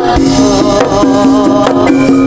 Oh.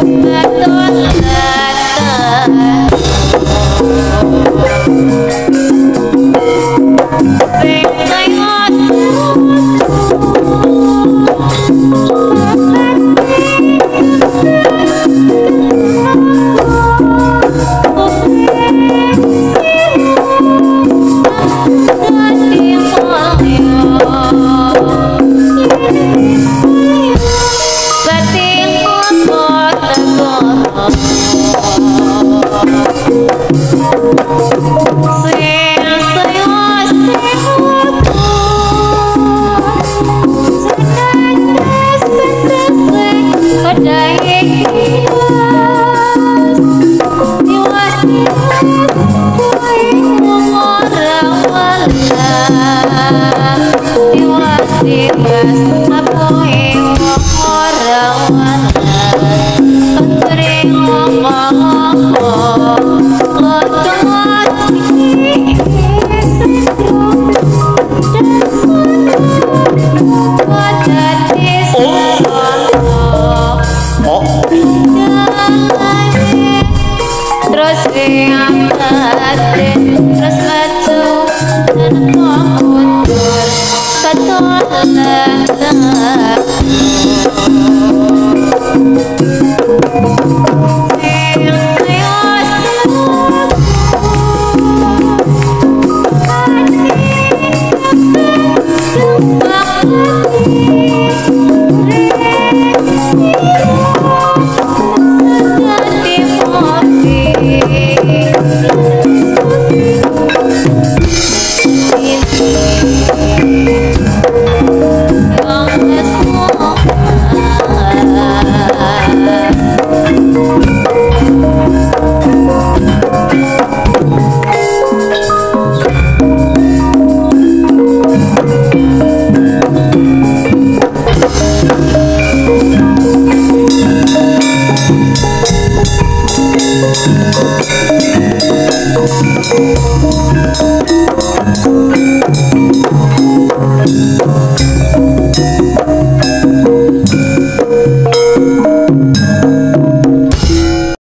Tiwas músicas. Oh, oh, oh, Música